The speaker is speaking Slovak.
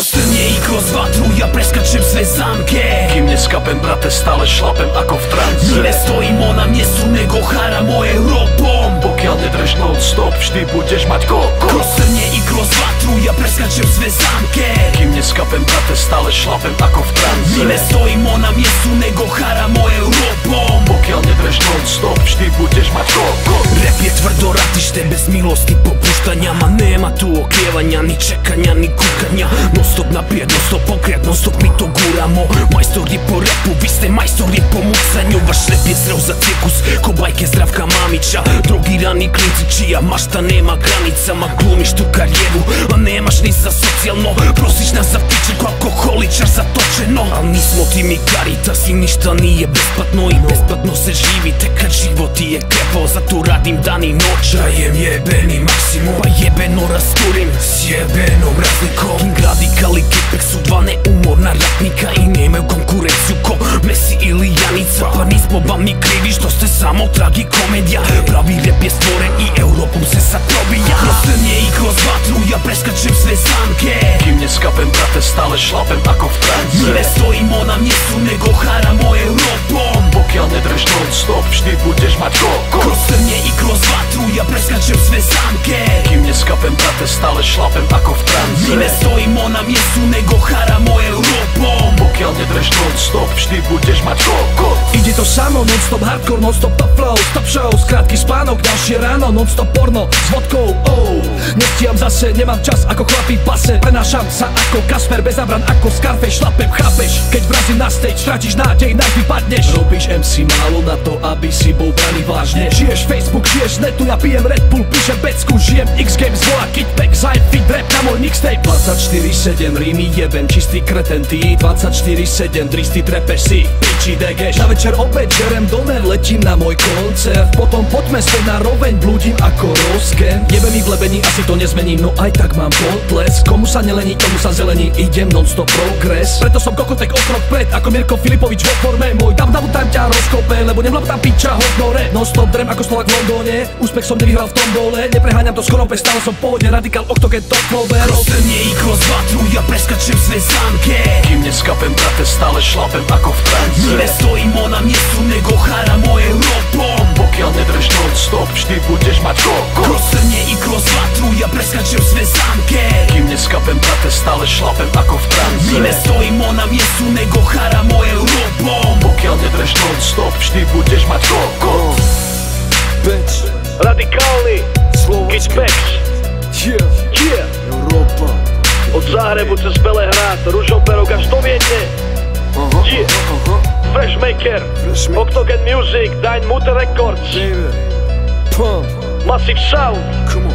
Roztrnie igło z watru, ja preskaczym swe zamkę Kim nie skapem, bratę, stale szlapem, ako w trance Mile stoi ona mnie sumnego hara moje ropą Bo kiedy dresz non-stop, wždy budeš mať koko Roztrnie igło z watru, ja preskaczym swe zamkę Kim nie skapem, bratę, stale szlapem, ako w trance Mile stoi ona mnie sumnego hara moje ropą Bo kiedy dreš non-stop, vždy budeš mať koko Rap je tvrdoratý, šte bez milosti popr popuštanja Ma nema tu okljevanja, ni čekanja, ni kukanja. Non stop naprijed, non stop pokret, non stop mi to guramo. Majstori po repu, vi ste majstori po mucanju. Vaš rap je sreo za cirkus, ko bajke zdravka mamića. Drogirani klinci čija mašta nema granica Ma glumiš tu karijeru, a nemaš ni za socijalno. Prosiš nas za piček, alkoholičar zatočeno Al nismo ti mi karitas i ništa nije besplatno I besplatno se živi, tek kad život ti je krepo Zato radim dan i noć, dajem jebeni maksimum Pa jebeno rasturim s jebenom razlikom. King Radikal i Kipek su dva neumorna ratnika I nemaju konkurenciju ko Messi ili Janica. Pa nismo vam ni krivi što ste samo tragikomedija. Pravi rap je stvoren i Europom se sad probija. Kroz trnje i kroz vatru ja preskačem sve zamke Kým neskapem brate, stále šlapem ako v trance. Ne stojimo na mjestu nego haramo brate, stále šlapem ako v trance Mi ne stojimo na mjestu nego haramo Europom Pokiaľ nedreš non stop, vždy budeš mať koko Ide to samo, non-stop hardcore, non-stop top flow Stop show, skrátky spánok, ďalšie ráno Non-stop porno s vodkou, oh Nestíham zase, nemám čas ako chlapí pase Prenášam sa ako Kasper, bez zabran ako Scarface. Šlapem, chápeš, keď vrazím na stage Stratíš nádej, nak vypadneš. Robíš MC málo na to, aby si bol braný vážne. Žiješ Facebook, žiješ netu, ja pijem Red Bull, píšem pecku Žijem X-Games, volá Kitback, Zajem fit rap na môj mixtape. 24-7, rímy jebem, čistý kreten ty 24-7, dristý trepeš si, piči degeš. Na večer opäť žerem doner, letím na môj koncert. Potom poďme späť na roveň, blúdim ako rozken Jebe mi v lebení, asi to nezmením, no aj tak mám potles. Komu sa nelení, tomu sa zelení, idem non-stop progres. Preto som kokotek o krok pred, ako Mirko Filipovič vo forme Môj. Dab dab tam ťa rozkope, lebo nemám tam piča hodnore Non-stop drem ako Slovak v Londone, úspech som nevyhral v tom dole. Nepreháňam to skoro stále som pôvodne radikál, oktogen top cover Kroz trnje i kroz vatru ja preskačem sve zamke Kým neskapem brate, stále šlapem ako v trance ne stojimo na mjestu nego haramo Europom Pokiaľ nedreš non stop, vždy budeš mať koko ja preskačem sve zamke. Kým neskapem brate, stále šlapem ako v trance Mi ne stojimo na mjestu nego haramo Europom Pokiaľ nedreš non stop, vždy budeš mať koko Bitch, Radikálny Kitbex yeah, Yeah. Europa. Od Záhrebu cez Belehrad Ružomberok až do Viedne. Aha, Yeah. aha, Freshmaker. Freshmaker. Octogen Music Dine Mutter Records. Baby. Pump, Massive Sound. Come